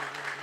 Amen.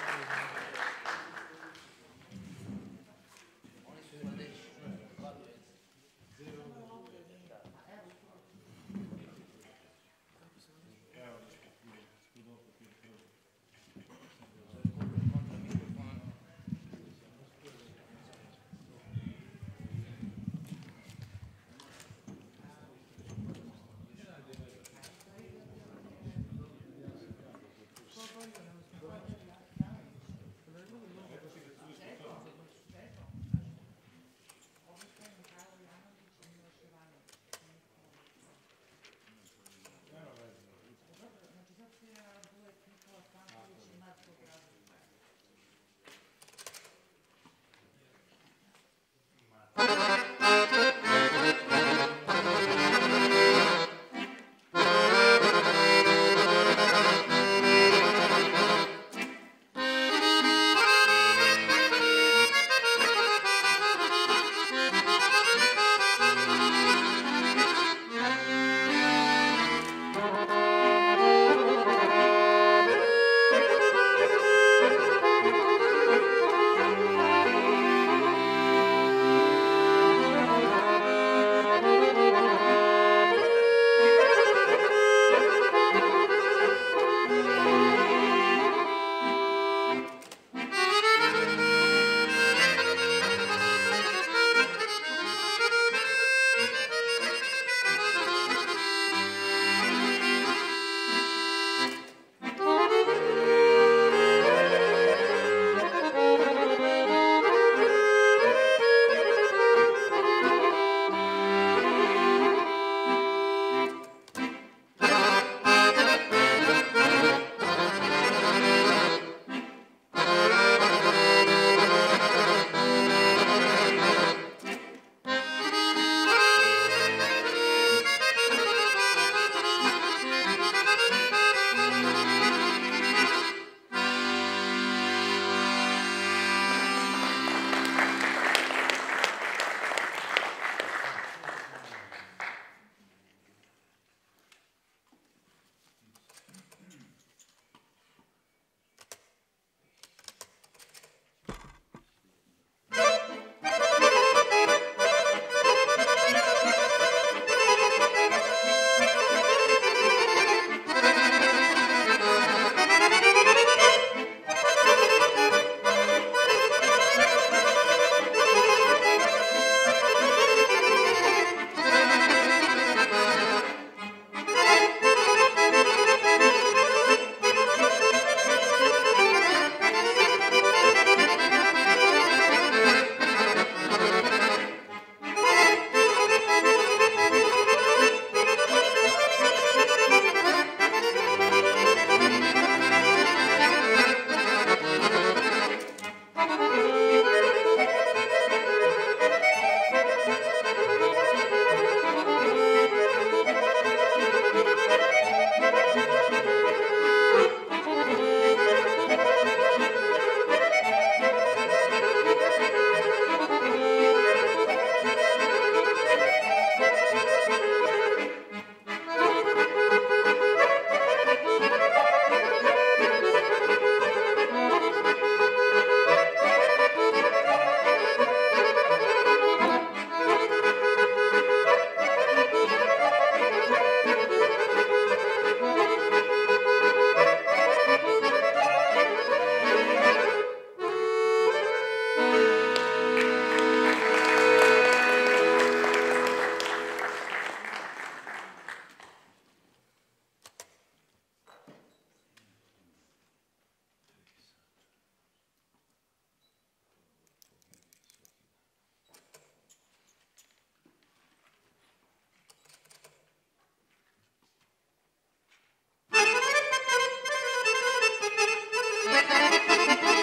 You.